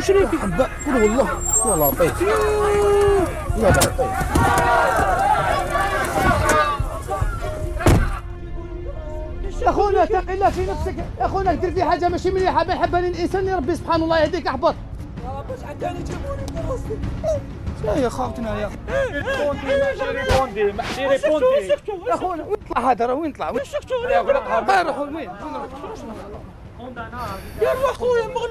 شريفي حبة قول والله. يا لطيف يا لطيف أخونا اتق الله في نفسك. أخونا دير في حاجة ماشي مليحة. ما يحبها الإنسان يا ربي سبحان الله. يهديك احبط لا يا خاوتنا يا ريبوندي ريبوندي يا أخونا وين طلع هذا؟ راه وين طلع؟ وين ما يروحوا. وين؟ يا مغلوقه وغلقه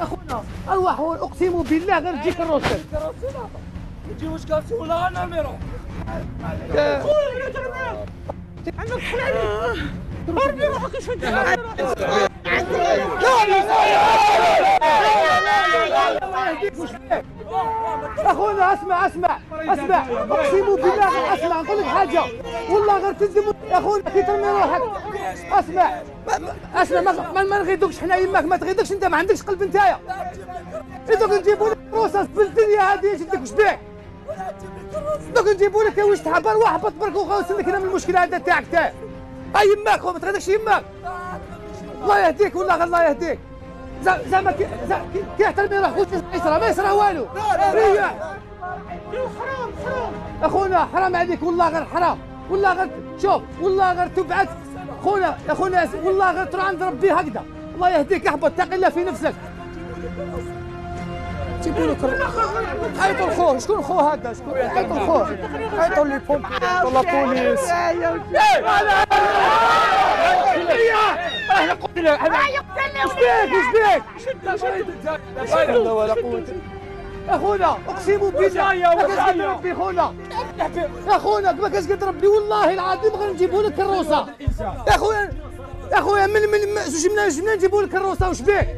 أخونا ارواح أقسم بالله غير تجيك الروسل واش قال ولا أنا ميرو يا- خويا لا ترمي عندك أخونا أسمع أسمع أسمع. أقسم بالله أسمع نقول لك حاجة. والله غير تندم يا أخونا كي ترمي روحك. أسمع. أسمع ما, ما, نغيدوكش حنا يماك ما تغيدوكش أنت ما عندكش قلب نتايا دوك نجيبوا لك روساس بالدنيا هذه بدك وش بيك دوك نجيبوا لك واش تحب ارواح هبط برك وغوصلك هنا من المشكلة هذا تاعك تاع أي يماك ما تغيدكش يماك الله يهديك والله الله يهديك. زعما كي ز- كي- كي يحترم روح خوتي يصرى ما يصرى والو. ريح حرام حرام. أخونا حرام عليك والله غير حرام. والله غير شوف والله غير تبعت. خونا يا خونا والله غير تروح عند ربي هكذا. الله يهديك احبط اتق الله في نفسك. لك حيطوا الخو شكون الخو هذا؟ شكون حيطوا الخو حيطوا لي بومبي حيطوا لا بوليس وش بيك وش بيك! لا حول ولا قوة. أخونا اقسم بالله. ما كاش قد ربي خونا يا خونا ما كاش قد ربي. والله العظيم غير نجيبوا لك كروسه يا خويا يا خويا من من من- جبنا جبنا نجيبوا لك كروسه وش بيك؟